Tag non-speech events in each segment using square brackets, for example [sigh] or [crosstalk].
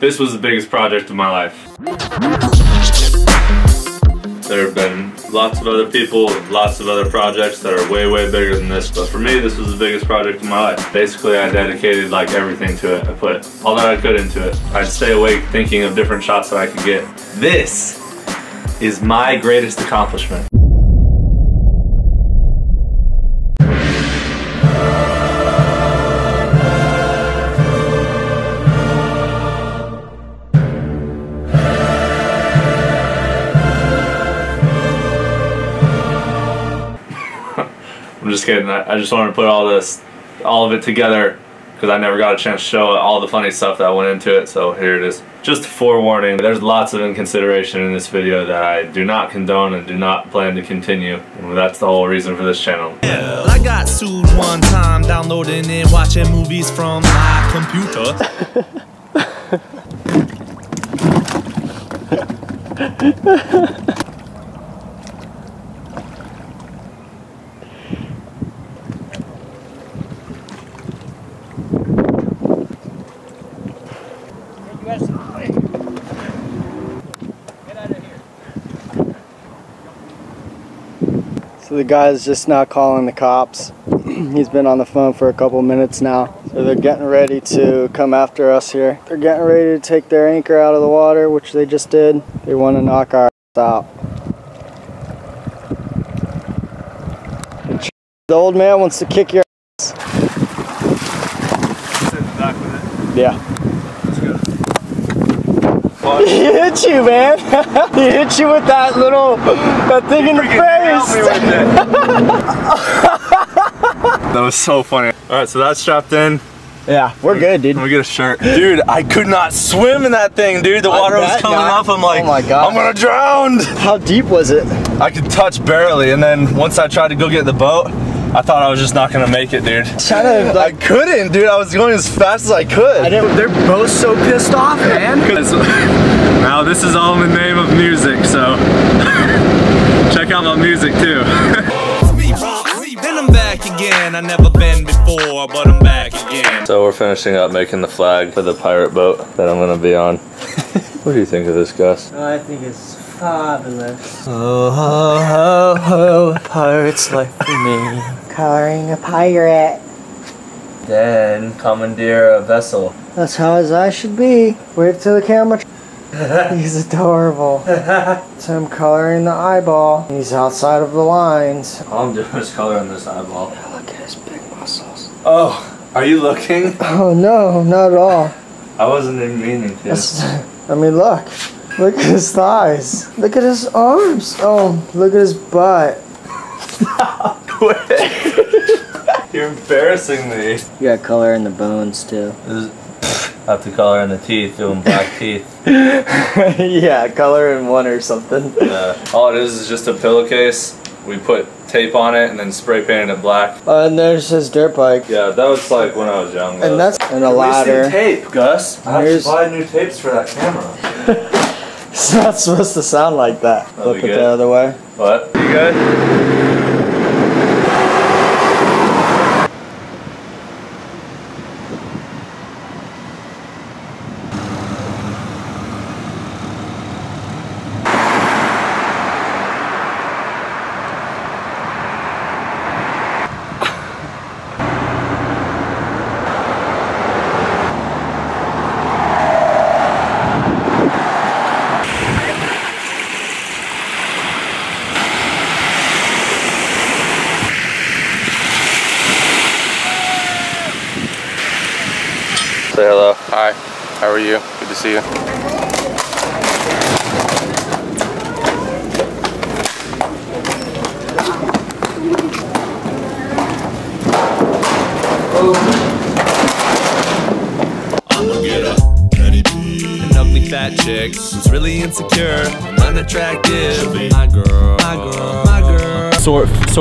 This was the biggest project of my life. There have been lots of other people, lots of other projects that are way, way bigger than this, but for me, this was the biggest project of my life. Basically, I dedicated like everything to it. I put all that I could into it. I'd stay awake thinking of different shots that I could get. This is my greatest accomplishment. I'm just kidding. I, I just wanted to put all this, all of it together because I never got a chance to show all the funny stuff that went into it. So here it is. Just a forewarning, there's lots of inconsideration in this video that I do not condone and do not plan to continue. And that's the whole reason for this channel. Yeah, I got sued one time downloading and watching movies from my computer. [laughs] So the guy's just now calling the cops. [clears throat] He's been on the phone for a couple minutes now. So they're getting ready to come after us here. They're getting ready to take their anchor out of the water, which they just did. They want to knock our ass out. The old man wants to kick your ass. Yeah. [laughs] He hit you, man. [laughs] he hit you with that little that thing in the face. [laughs] That was so funny. All right, so that's strapped in. Yeah, we're good, dude. Let me get a shirt. Dude, I could not swim in that thing, dude. The water was coming not. up. I'm like, Oh my God. I'm gonna drown. How deep was it? I could touch barely, and then once I tried to go get the boat, I thought I was just not gonna make it, dude. Trying to I couldn't, dude. I was going as fast as I could. I didn't, they're both so pissed off, man. [laughs] now [laughs] this is all in the name of music, so [laughs] check out my music too. Then I'm back again. I never been before, but I'm back again. so we're finishing up making the flag for the pirate boat that I'm gonna be on. what do you think of this, Gus? I think it's fabulous. Oh, ho, ho, ho, pirate's life for me. Coloring a pirate. Then commandeer a vessel. That's how as I should be. Wave to the camera. [laughs] He's adorable. so I'm coloring the eyeball. He's outside of the lines. All I'm doing is coloring this eyeball. Look at his big muscles. Oh, are you looking? Oh no, not at all. I wasn't even meaning to. I mean, look. Look at his thighs. Look at his arms. Oh, look at his butt. [laughs] You're embarrassing me. You got color in the bones too. I have to color in the teeth, doing [laughs] black teeth. yeah, color in one or something. Uh, all it is is just a pillowcase. We put tape on it and then spray painted it black. Uh, and there's his dirt bike. Yeah, that was like when I was young. though. And that's and a ladder. tape, Gus. I have to buy new tapes for that camera. [laughs] [laughs] It's not supposed to sound like that. That'll Flip it good. the other way. What? You good?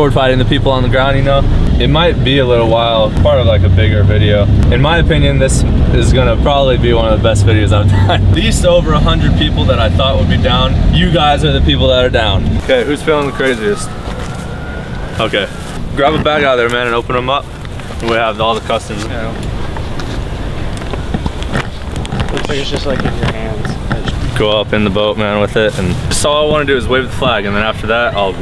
Sword, sword fighting the people on the ground, you know? It might be a little while, part of like a bigger video. In my opinion, this is gonna probably be one of the best videos I've [laughs] done. At least over 100 people that I thought would be down. You guys are the people that are down. Okay, who's feeling the craziest? Okay. Grab a bag out of there, man, and open them up. We have all the customs. Looks Like it's just like in your hands. go up in the boat, man, with it. And just all I want to do is wave the flag, and then after that, I'll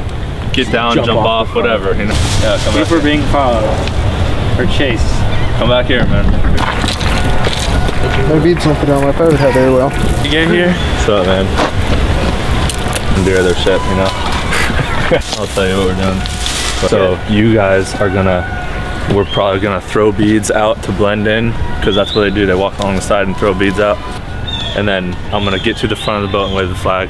get down, jump, Jump off, off whatever. You know? Yeah, come back. Keep being followed or chased. Come back here, man. I beat something on my boat head there, well. You get here? What's up, man? Endear their ship, you know? [laughs] I'll tell you what we're doing. So you guys are gonna, we're probably gonna throw beads out to blend in, because that's what they do. They walk along the side and throw beads out. And then I'm gonna get to the front of the boat and wave the flag,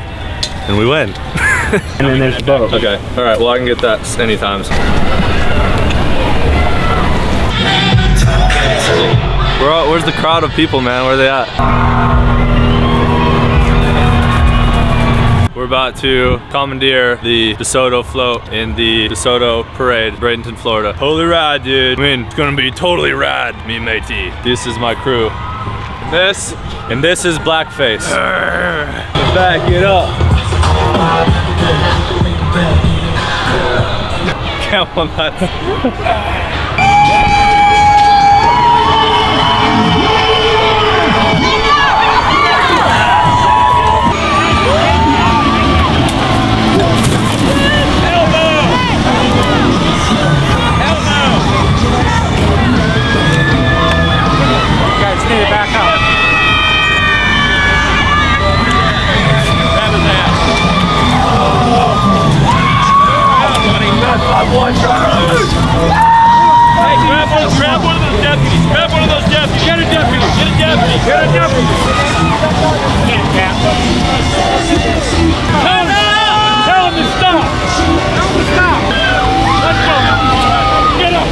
and we win. [laughs] [laughs] And then there's the boat. Okay, all right, well I can get that anytime. Where, all- where's the crowd of people, man? Where are they at? We're about to commandeer the DeSoto float in the DeSoto Parade, Bradenton, Florida. Holy rad, dude. I mean, it's gonna be totally rad, me matey. This is my crew. And This, and this is Blackface. Back it up. Come on, that. Grab one, grab one of those deputies. Grab one of those deputies. Get a deputy. Get a deputy. Get a deputy. Tell to stop. Stop. Let's go. Get up.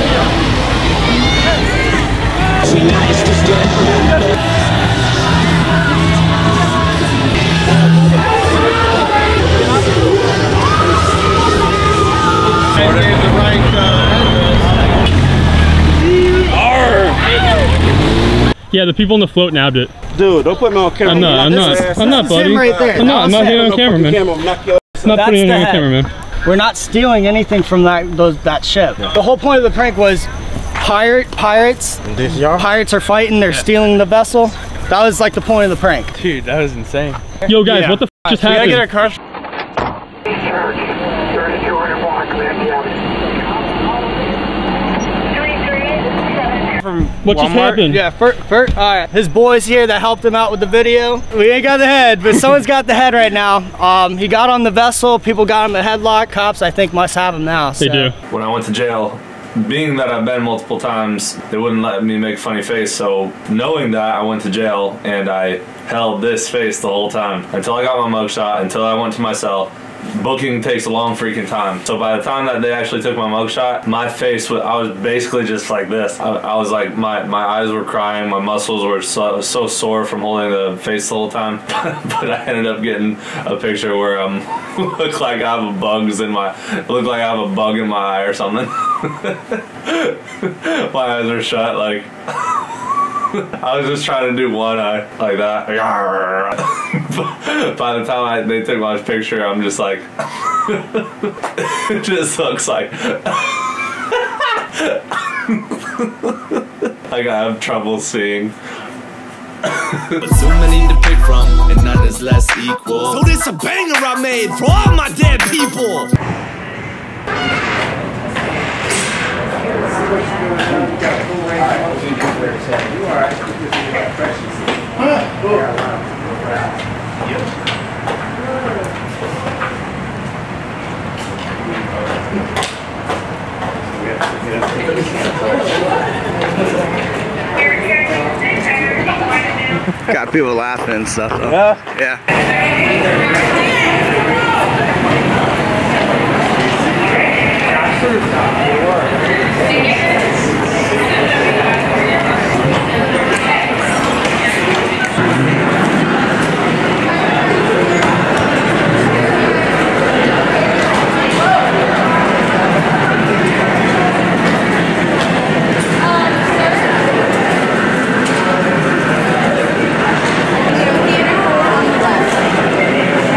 Yeah, the people on the float nabbed it. Dude, don't put me on camera. I'm not. I'm not. I'm not, buddy. right there. I'm not. I'm not getting on camera, man. Camera, knock your I'm not That's putting it on camera, man. We're not stealing anything from that those that ship. The whole point of the prank was pirate pirates. Pirates are fighting. They're stealing the vessel. That was like the point of the prank. Dude, that was insane. Yo, guys, what the f just We gotta happened? get our car. From What just Walmart. happened? Yeah, for, for, all right. His boys here that helped him out with the video. We ain't got the head, but someone's got the head right now. Um, he got on the vessel. People got him a headlock. Cops, I think, must have him now. They so. do. when I went to jail, being that I've been multiple times, they wouldn't let me make a funny face. So knowing that, I went to jail and I held this face the whole time until I got my mugshot, until I went to my cell. Booking takes a long freaking time. So by the time that they actually took my mugshot, my face was, I was basically just like this. I, I was like, my, my eyes were crying, my muscles were so, so sore from holding the face the whole time. [laughs] but I ended up getting a picture where I'm um, [laughs] look like I have a bugs in my, look like I have a bug in my eye or something. [laughs] my eyes are shut like I was just trying to do one eye like that. [laughs] By the time I, they took my picture, I'm just like, it [laughs] just looks like [laughs] like I have trouble seeing. But too many to pick from, and none is less equal. So this a banger I made for all my dead people. Got people laughing and stuff. Though. Yeah. Yeah.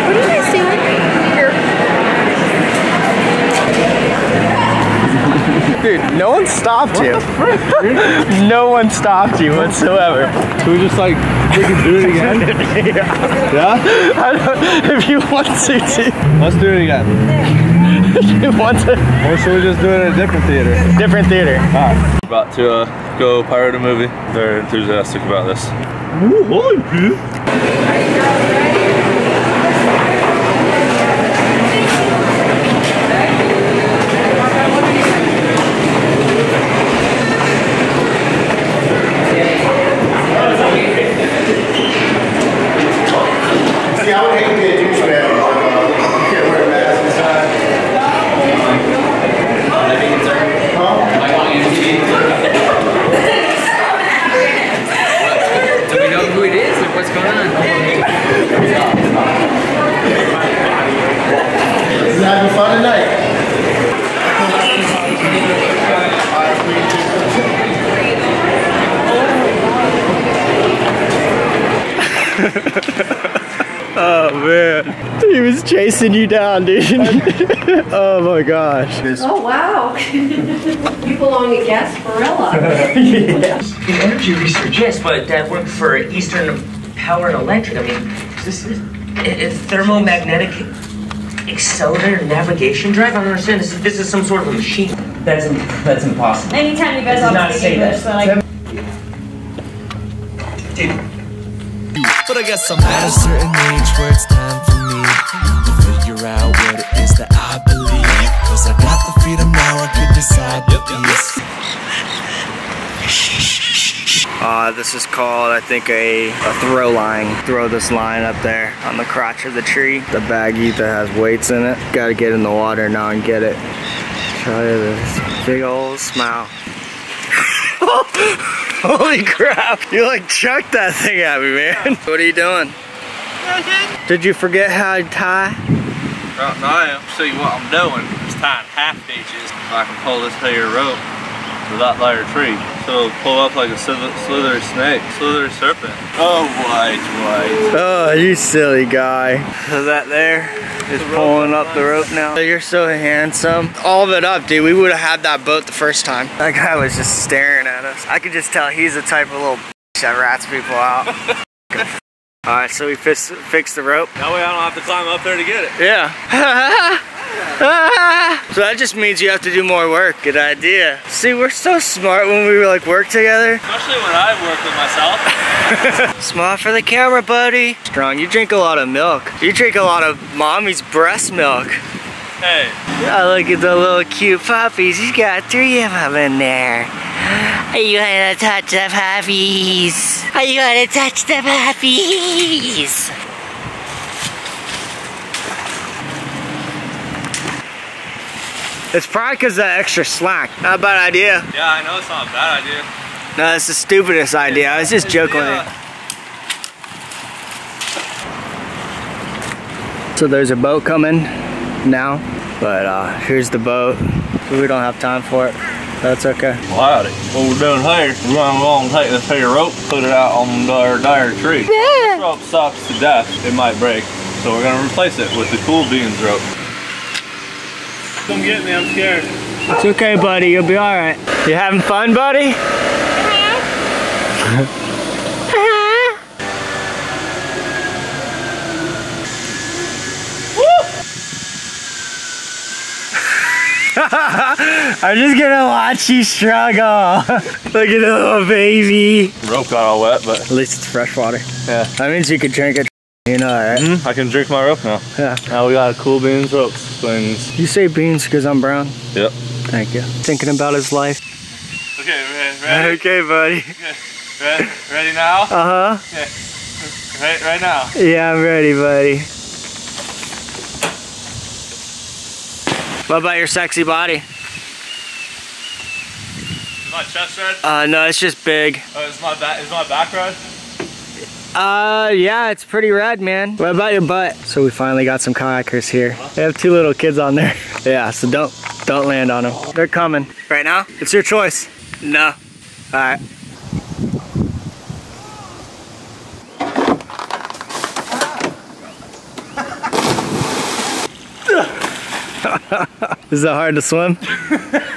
What are you guys doing? Here. Stopped you. [laughs] no one stopped you whatsoever. Can we just like freaking do it again? [laughs] yeah? I don't, if you want to, to Let's do it again. [laughs] if you want to, Or should we just do it at a different theater? different theater. All right. About to uh, go pirate a movie. Very enthusiastic about this. Ooh, See, I would hate to be a douchebag. You can't wear a mask inside. Do we know who it is or what's going on? You having fun tonight? Oh man, he was chasing you down, dude. [laughs] oh my gosh. Oh, wow. [laughs] you belong to Gasparilla. In [laughs] energy research, yes, but that worked for Eastern Power and Electric. I mean, this is a, a thermomagnetic accelerator navigation drive. I don't understand. This is, this is some sort of a machine. That's that's impossible. Anytime you guys Does all not speak say English, that. so like, But I guess I'm at a certain age where it's time for me to figure out what it is that I believe. Cause I got the freedom now, I could decide the peace. Uh, this is called, I think, a, a throw line. Throw this line up there on the crotch of the tree. The baggie that has weights in it. Gotta get in the water now and get it. Show you this big old smile. [laughs] Holy crap! You like chucked that thing at me, man. [laughs] What are you doing? Did you forget how to tie? Right now, see what I'm doing is tying half hitches. I can pull this here rope to that layer tree. So it'll pull up like a slither- slithery snake, slithery serpent. Oh, wait, wait. Oh, you silly guy. So that there is pulling up the rope now. You're so handsome. All of it up, dude. We would have had that boat the first time. That guy was just staring at us. I could just tell he's the type of little [laughs] that rats people out. [laughs] Alright, so we fix, fixed the rope. That way I don't have to climb up there to get it. Yeah. [laughs] so that just means you have to do more work. Good idea. See, we're so smart when we like work together. Especially when I work with myself. [laughs] Smart for the camera, buddy. Strong, you drink a lot of milk. You drink a lot of mommy's breast milk. Hey, Oh, look at the little cute puppies. He's got three of them in there. Are you gonna touch the puppies? Are you gonna touch the puppies? It's probably because of that extra slack. Not a bad idea. yeah, I know it's not a bad idea. No, it's the stupidest idea. I was just joking with you. So there's a boat coming now, but uh, here's the boat. We don't have time for it. That's okay. Howdy. What we're doing here, we're going to go and take this here rope, put it out on the dire tree. If this rope sucks to death, it might break. So we're going to replace it with the cool beans rope. Come get me, I'm scared. It's okay, buddy. You'll be all right. You having fun, buddy? [laughs] I'm just gonna watch you struggle. [laughs] Look at the little baby. Rope got all wet, but At least it's fresh water. yeah. That means you could drink it. You know, right? Mhm, I can drink my rope now. Yeah. Now we got a cool beans rope swings. You say beans because I'm brown. Yep. Thank you. Thinking about his life. Okay, ready, ready, [laughs] Okay, buddy. ready, ready now? Uh huh. Right, right now. Yeah, I'm ready, buddy. What about your sexy body? Is my chest red? Uh, no, it's just big. Oh, is my back? Is my back red? Uh, yeah, it's pretty rad, man. What about your butt? So we finally got some kayakers here. They have two little kids on there. [laughs] Yeah, so don't don't land on them. They're coming. Right now? It's your choice. No. All right. [laughs] Is that hard to swim? [laughs]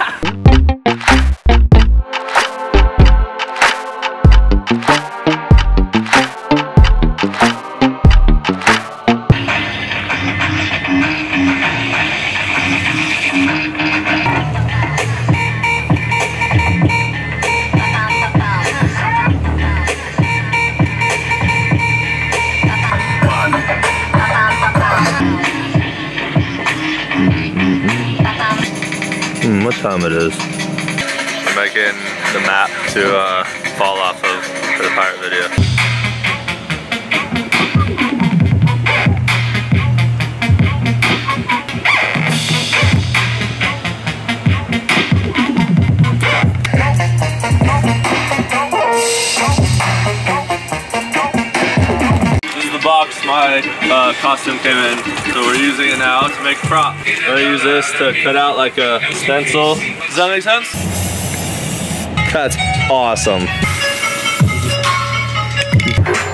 time it is. I'm making the map to uh, fall off of for the pirate video. My uh, costume came in. So we're using it now to make prop. I'm gonna use this to cut out like a stencil. Does that make sense? That's awesome.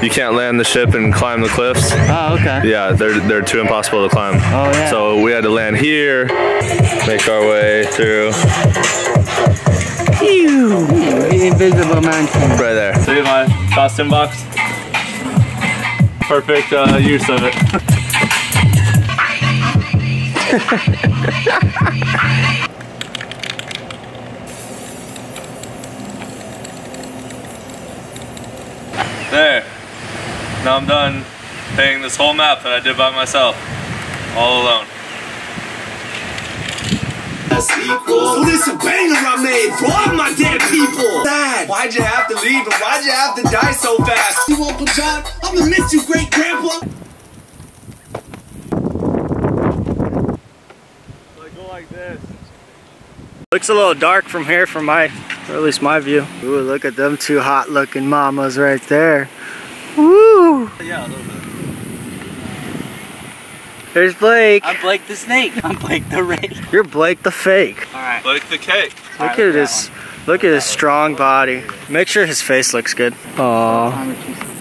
You can't land the ship and climb the cliffs. Oh, okay. Yeah, they're they're too impossible to climb. Oh, yeah. So we had to land here, make our way through. The invisible mountain. Right there. See my costume box? Perfect uh, use of it. there. Now I'm done painting this whole map that I did by myself, all alone. So this a banger I made for all my dead people. Dad, why'd you have to leave and why'd you have to die so fast? You Uncle John, I'm gonna miss you, great grandpa. go like this. Looks a little dark from here from my, or at least my view. Ooh, look at them two hot looking mamas right there. Woo! Yeah, a little bit. There's Blake. I'm Blake the snake. [laughs] I'm Blake the ray. You're Blake the fake. Alright. Blake the cake. Look at his, look at his strong body. Make sure his face looks good. Aww.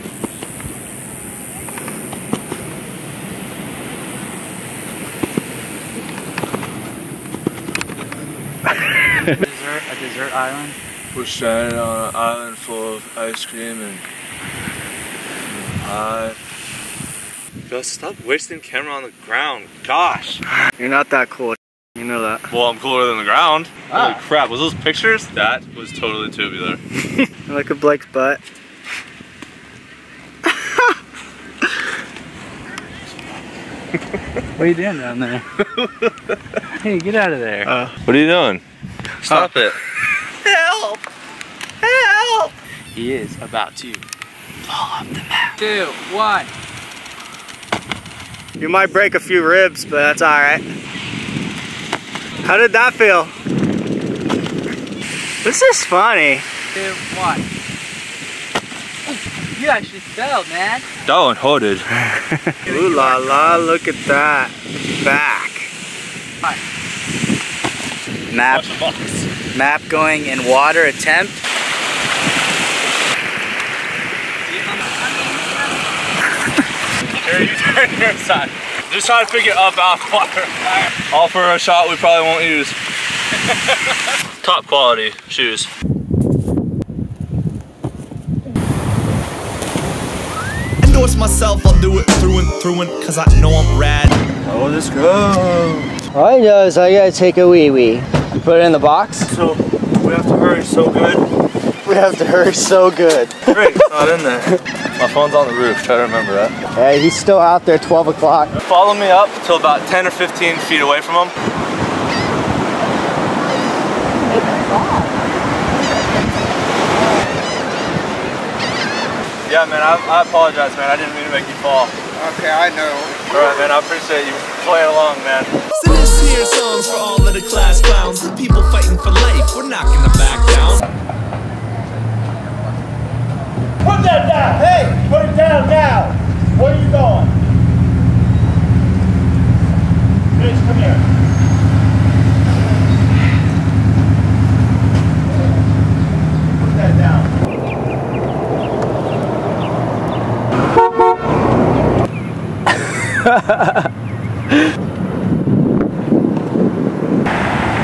Island. We're stranded on an island full of ice cream and pie. Gus, stop wasting camera on the ground. Gosh. You're not that cool. You know that. Well, I'm cooler than the ground. Holy crap, was those pictures? That was totally tubular. [laughs] like a Blake's butt. [laughs] What are you doing down there? [laughs] hey, get out of there. Uh, what are you doing? Stop it. Help! Help! He is about to fall off the map. Two, one. You might break a few ribs, but that's alright. How did that feel? This is funny. Two, one. You actually fell, man. That one hooded. [laughs] Ooh la la, look at that. Back. Map, map going in water attempt. Here, you turn your side. Just try to pick it up out of water. All for a shot we probably won't use. Top quality shoes. Endorse myself, I'll do it through and through and cause I know I'm rad. Oh, let's go. All I know is I gotta take a wee wee. You put it in the box? So we have to hurry so good. We have to hurry so good. [laughs] Great, it's not in there. My phone's on the roof, try to remember that. Hey, he's still out there 12 o'clock. Follow me up till about 10 or 15 feet away from him. Yeah, man, I, I apologize, man. I didn't mean to make you fall. Okay, I know. All right, man, I appreciate you playing along, man. So songs for all of the class clowns, the people fighting for life. We're not gonna back down. Put that down. Hey, put it down now. Where are you going? Bitch, come here. Put that down. [laughs]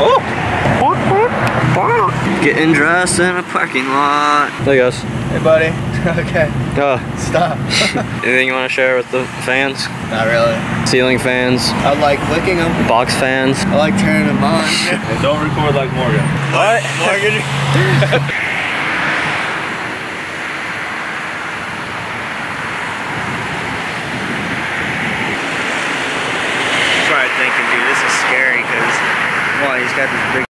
Oh. Getting dressed in a parking lot. Hey, guys. Hey, buddy. [laughs] okay, Uh, stop. [laughs] Anything you want to share with the fans? Not really. Ceiling fans, I like licking them. box fans. I like turning them on. and [laughs] don't record like Morgan. what? Morgan? Probably thinking, dude, this is scary because, well, he's got this big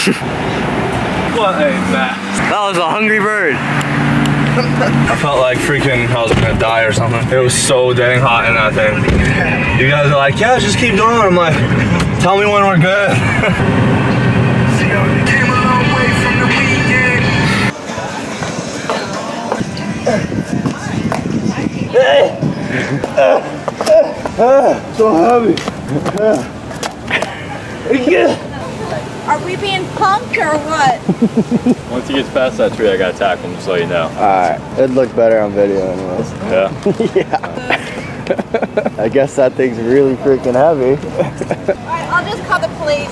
[laughs] what a mess. That was a hungry bird. I felt like freaking I was gonna die or something. It was so dang hot in that thing. You guys are like, yeah, just keep going. I'm like, tell me when we're good. [laughs] so heavy. [laughs] Are we being punked or what? [laughs] Once he gets past that tree, I gotta tackle him, just so you know. Alright, it'd look better on video anyways. Yeah. [laughs] yeah. I guess that thing's really freaking heavy. Alright, I'll just call the police.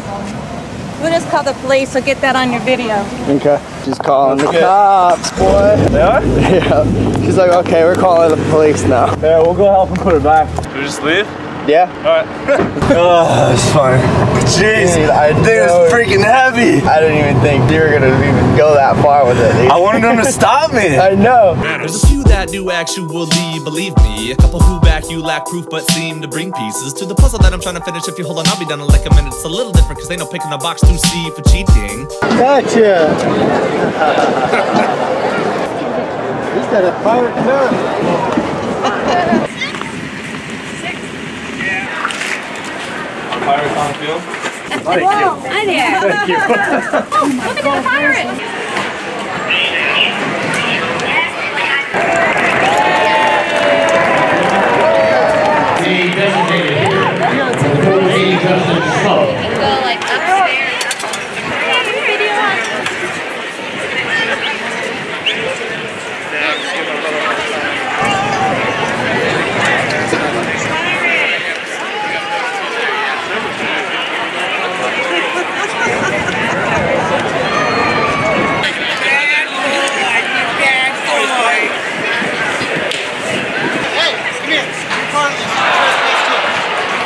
We'll just call the police, so get that on your video. Okay. She's calling the Okay. cops, boy. They are? [laughs] Yeah. She's like, okay, we're calling the police now. Yeah, we'll go help him put it back. Should we just leave? Yeah. Alright. [laughs] oh, that's funny. Jeez, Dude, I think it's freaking heavy. I didn't even think you were gonna even go that far with it. dude. I wanted him to stop me. [laughs] I know. There's a few that do actually believe me. A couple who back you lack proof but seem to bring pieces to the puzzle that I'm trying to finish. If you hold on, I'll be done in like a minute. It's a little different because they know picking a box to see for cheating. Gotcha. [laughs] He's got a pirate gun. Pirates on the field? Whoa, hi there. Thank you. [laughs] oh, look at the pirate. Go like upstairs.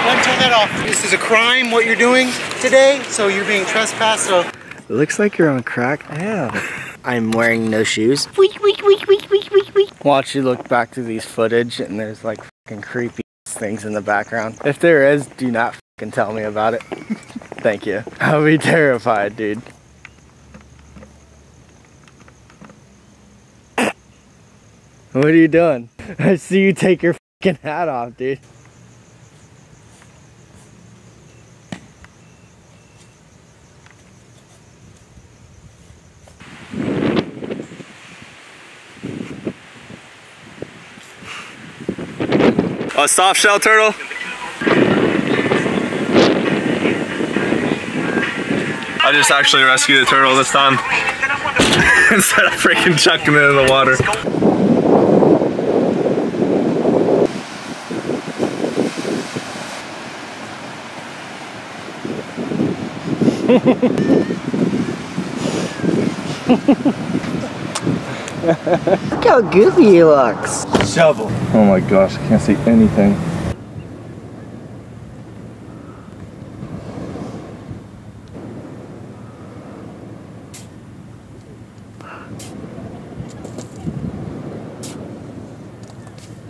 Let me turn that off. This is a crime, what you're doing today, so you're being trespassed, so. It looks like you're on crack. Yeah. I'm wearing no shoes. Week, week, week, week, week, week, week. Watch you look back through these footage and there's like fucking creepy things in the background. If there is, do not fucking tell me about it. [laughs] Thank you. I'll be terrified, dude. [coughs] What are you doing? [laughs] I see you take your fucking hat off, dude. A soft shell turtle? I just actually rescued a turtle this time. [laughs] Instead of freaking chucking it in the water. Look how goofy he looks. Shovel. Oh my gosh, I can't see anything.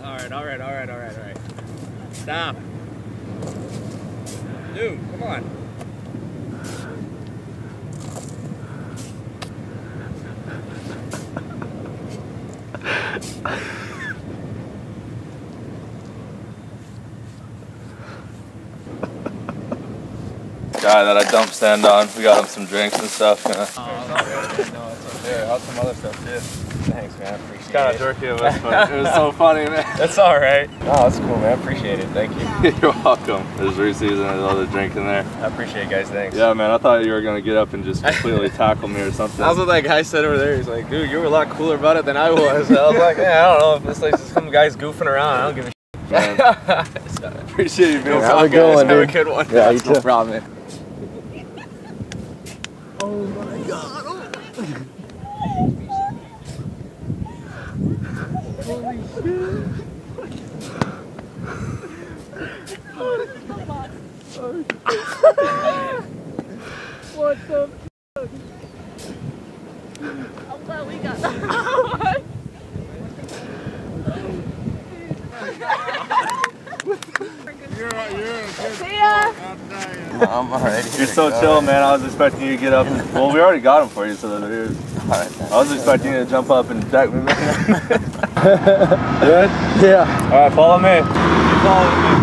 Alright, alright, alright, alright, alright. Stop. Dude, come on. Guy that I dump stand on, we got him some drinks and stuff. Gonna... Here, how's some other stuff too? Thanks, man. Appreciate Kind it. of jerky of us, but it was so [laughs] funny, man. That's alright. Oh, that's cool, man. Appreciate it. Thank you. [laughs] You're welcome. There's Reese's and there's other drink in there. I appreciate it, guys. Thanks. Yeah, man, I thought you were gonna get up and just completely [laughs] tackle me or something. That's what that guy said over there. He's like, dude, you were a lot cooler about it than I was. I was like, yeah, I don't know if this is some guys goofing around. I don't give a Man. shit. Appreciate you, No man. problem, Have a good guys. one, Have a good one. Yeah, you no too. problem, man. What the fuck? I'm glad we got that one. See ya. I'm already. You're so chill, man. I was expecting you to get up. And, well, we already got him for you, so they're here. I was expecting you to jump up and deck me. [laughs] Good? Yeah. All right, follow me. You follow me.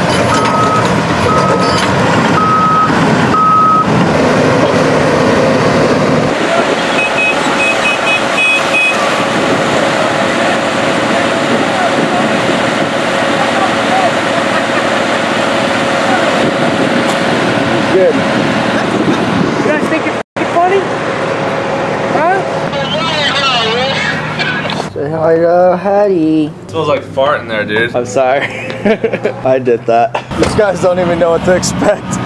Good. You guys think it's f***ing funny? Huh? Say hi to Hattie. smells like fart in there, dude. I'm sorry. [laughs] I did that. These guys don't even know what to expect.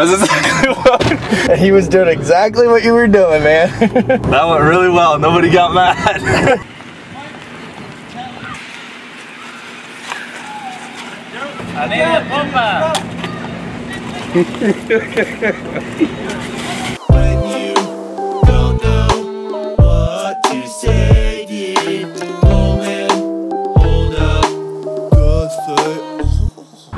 That's exactly [laughs] what. he was doing exactly what you were doing, man. [laughs] that went really well. Nobody got mad. When [laughs]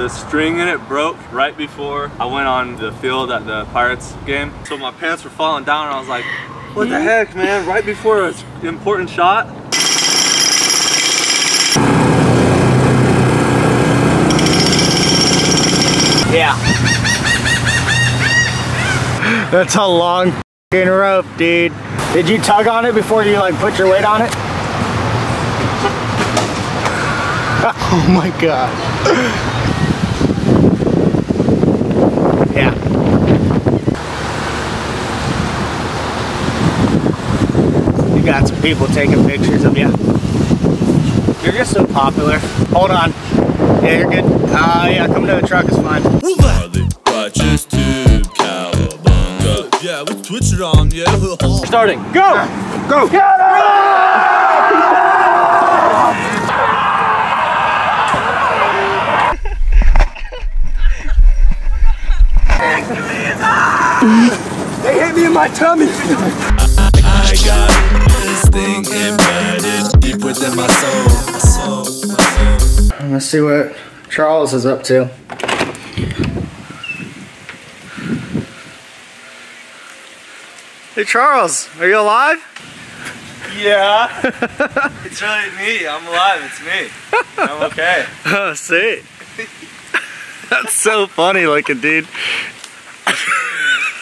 The string in it broke right before I went on the field at the Pirates game. So my pants were falling down and I was like, what the hmm? heck, man? Right before an important shot? Yeah. That's a long f***ing rope, dude. Did you tug on it before you like put your weight on it? [laughs] Oh my god. Yeah. You got some people taking pictures of you. You're just so popular. Hold on. Yeah, you're good. Uh, yeah, coming to the truck is fine. Watches tube cowabunga. Yeah, we switch it on, yeah. Starting. Go! Go! They hit me in my tummy. I got this thing embedded deep within my soul. My soul, my soul. Let's see what Charles is up to. Hey Charles, are you alive? Yeah. [laughs] it's really me. I'm alive. It's me. I'm okay. [laughs] Oh, see. [laughs] That's so funny looking, dude.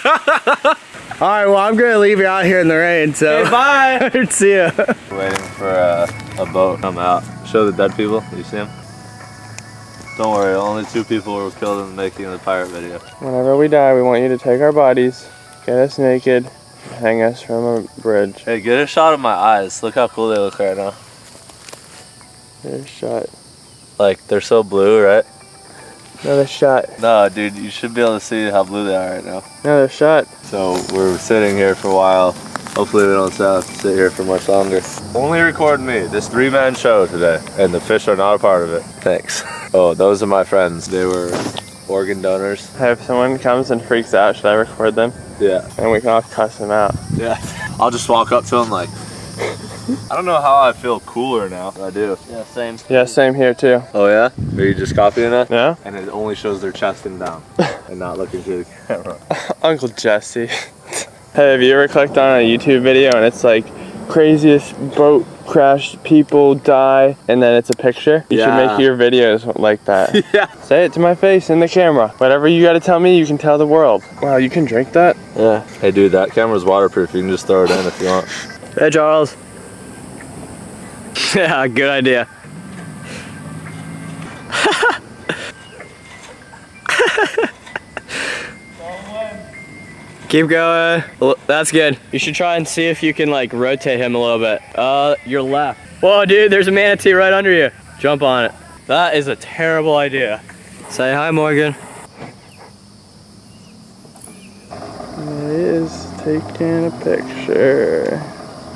[laughs] All right, well, I'm gonna leave you out here in the rain, so. Okay, bye. [laughs] See ya. Waiting for uh, a boat to come out. Show the dead people. You see them? Don't worry. Only two people were killed in the making of the pirate video. Whenever we die, we want you to take our bodies, get us naked, hang us from a bridge. Hey, get a shot of my eyes. Look how cool they look right now. Here's a shot. Like they're so blue, right? Another shot. No, dude, you should be able to see how blue they are right now. Another shot. So we're sitting here for a while. Hopefully we don't have to sit here for much longer. Only record me. This three-man show today, and the fish are not a part of it. Thanks. [laughs] Oh, those are my friends. They were organ donors. Hey, if someone comes and freaks out, should I record them? Yeah. And we can all cuss them out. Yeah. I'll just walk up to them like, I don't know how I feel cooler now. I do. Yeah, same. Yeah, same here too. Oh yeah? Are you just copying it? Yeah? And it only shows their chest and down [laughs] and not looking through the camera. [laughs] Uncle Jesse. [laughs] hey, have you ever clicked on a YouTube video and it's like craziest boat crash, people die, and then it's a picture? You Yeah. should make your videos like that. yeah. Say it to my face in the camera. Whatever you gotta tell me, you can tell the world. Wow, you can drink that? Yeah. Hey dude, that camera's waterproof. You can just throw it in if you want. Hey, Charles. Yeah, good idea. [laughs] Keep going. That's good. You should try and see if you can like rotate him a little bit. Uh, your left. Whoa, dude, there's a manatee right under you. Jump on it. That is a terrible idea. Say hi, Morgan. Is taking a picture.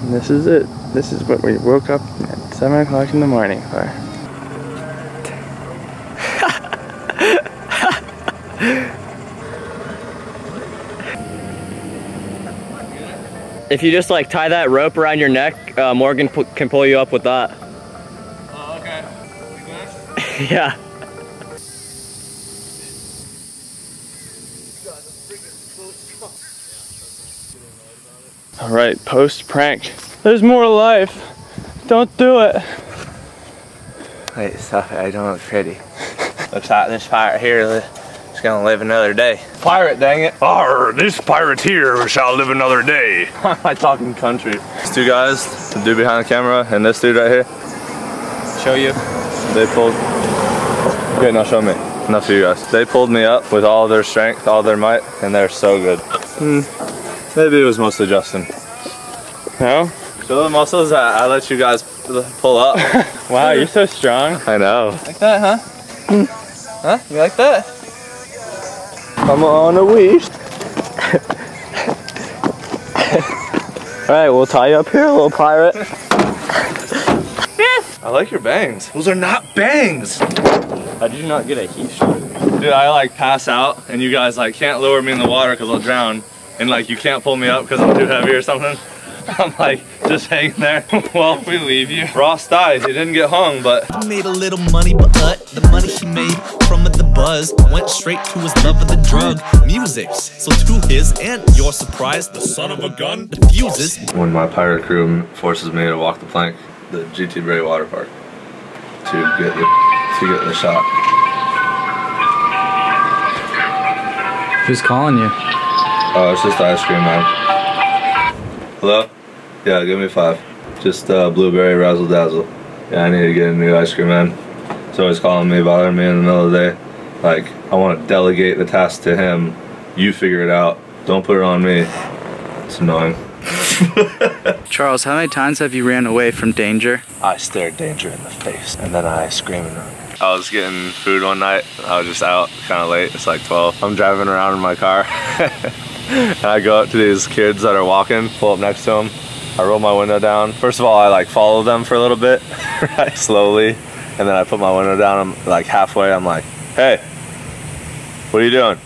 And this is it. This is what we woke up at 7 o'clock in the morning for. If you just like tie that rope around your neck, uh, Morgan pu- can pull you up with that. Oh, okay. [laughs] yeah. All right, post prank. There's more life. Don't do it. Wait, stop it. I don't look pretty. [laughs] Looks like this pirate here is gonna live another day. Pirate, dang it. Arr, this pirate here shall live another day. Why [laughs] am I talking country? These two guys, the dude behind the camera and this dude right here. Show you. They pulled. Okay, now show me. Enough of you guys. They pulled me up with all their strength, all their might, and they're so good. Hmm. Maybe it was mostly Justin. No? Show the muscles that I let you guys pull up. [laughs] Wow, you're so strong. I know. Like that, huh? huh? You like that? I'm on a leash. [laughs] All right, we'll tie you up here, little pirate. I like your bangs. Those are not bangs. How did you not get a heat stroke? Dude, I like pass out and you guys like can't lower me in the water because I'll drown. And like you can't pull me up because I'm too heavy or something. [laughs] I'm like just hanging there [laughs] while we leave you. Ross died. He didn't get hung, but Made a little money, but uh, the money he made from the buzz went straight to his love of the drug, music. So to his and your surprise, the son of a gun diffuses. when my pirate crew forces me to walk the plank, the GT Bray Water Park, to get the to get the shot. Who's calling you? Oh, it's just ice cream, man. Hello? Yeah, give me five. Just uh, blueberry razzle dazzle. Yeah, I need to get a new ice cream, man. He's always calling me, bothering me in the middle of the day. Like, I want to delegate the task to him. You figure it out. Don't put it on me. It's annoying. [laughs] Charles, how many times have you ran away from danger? I stared danger in the face, and then I screamed. I was getting food one night. I was just out kind of late. It's like 12. I'm driving around in my car. [laughs] and I go up to these kids that are walking, pull up next to them. I roll my window down. First of all, I like follow them for a little bit, [laughs] right, slowly. And then I put my window down. I'm like halfway. I'm like, hey, what are you doing?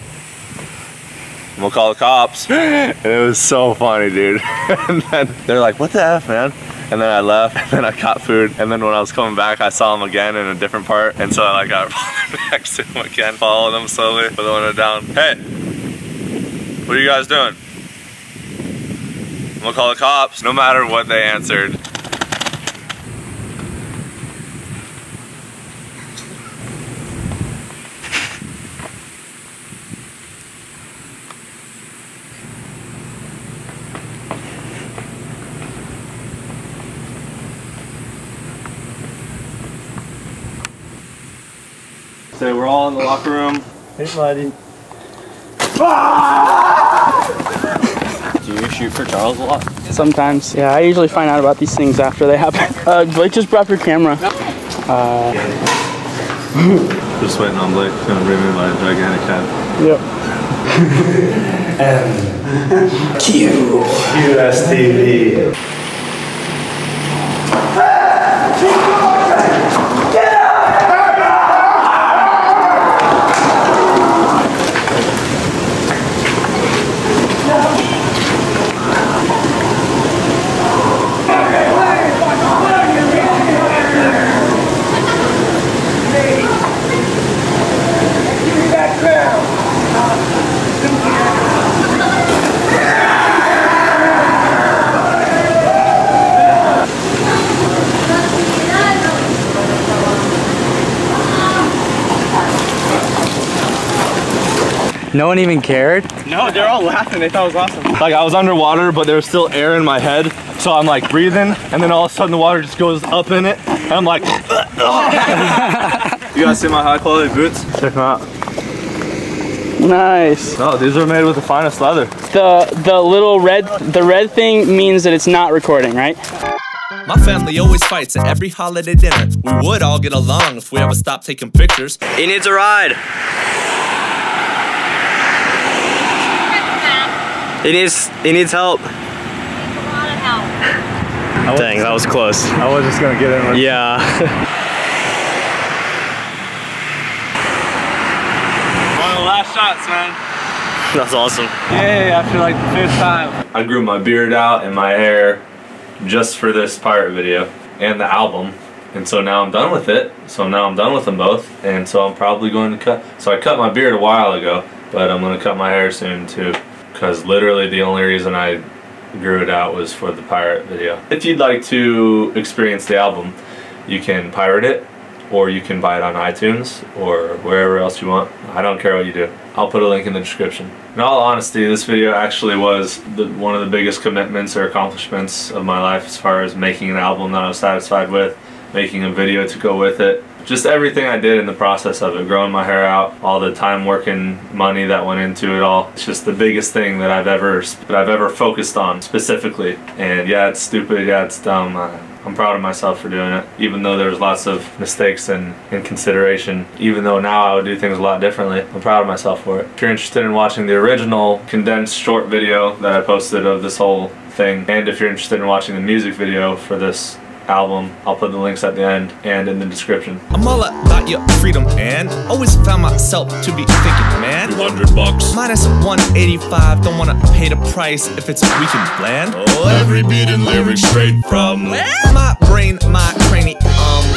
I'm gonna call the cops. [gasps] And it was so funny, dude. [laughs] and then they're like, what the F, man? And then I left, [laughs] and then I got food. And then when I was coming back, I saw him again in a different part. And so I like got next to him again, following him slowly, with the window down. Hey, what are you guys doing? I'm gonna call the cops. No matter what they answered, Say we're all in the locker room. Hey, buddy. Do you shoot for Charles a lot? Sometimes, yeah. I usually find out about these things after they happen. [laughs] Uh, Blake just brought your camera. Uh, [laughs] Just waiting on Blake. Gonna bring me my gigantic cat. yep. [laughs] Q. QSTV. No one even cared? No, they're all laughing. They thought it was awesome. Like I was underwater, but there was still air in my head. So I'm like breathing, and then all of a sudden the water just goes up in it, and I'm like, you guys see my high quality boots? Check them out. Nice. No, these are made with the finest leather. The the little red the red thing means that it's not recording, right? My family always fights at every holiday dinner. We would all get along if we ever stopped taking pictures. He needs a ride. He needs he needs help. He needs a lot of help. Dang, that was close. I was just gonna get in with Yeah. [laughs] One of the last shots, man. That's awesome. Yay, after like the fifth time. I grew my beard out and my hair just for this pirate video and the album. And so now I'm done with it. So now I'm done with them both. And so I'm probably going to cut. So I cut my beard a while ago, but I'm going to cut my hair soon too. Because literally the only reason I grew it out was for the pirate video. If you'd like to experience the album, you can pirate it or you can buy it on iTunes or wherever else you want. I don't care what you do. I'll put a link in the description. In all honesty, this video actually was the, one of the biggest commitments or accomplishments of my life as far as making an album that I was satisfied with, making a video to go with it. Just everything I did in the process of it, growing my hair out, all the time, working, money that went into it all. It's just the biggest thing that I've ever that I've ever focused on specifically. And yeah, it's stupid. Yeah, it's dumb. I'm proud of myself for doing it, even though there was lots of mistakes and, and consideration. Even though now I would do things a lot differently, I'm proud of myself for it. If you're interested in watching the original condensed short video that I posted of this whole thing, and if you're interested in watching the music video for this album, I'll put the links at the end and in the description. I'm all about your freedom and always found myself to be thinking, man. 200 bucks. Minus 185, don't wanna pay the price if it's weak and bland. Oh, every beat and lyric straight from my brain, my um,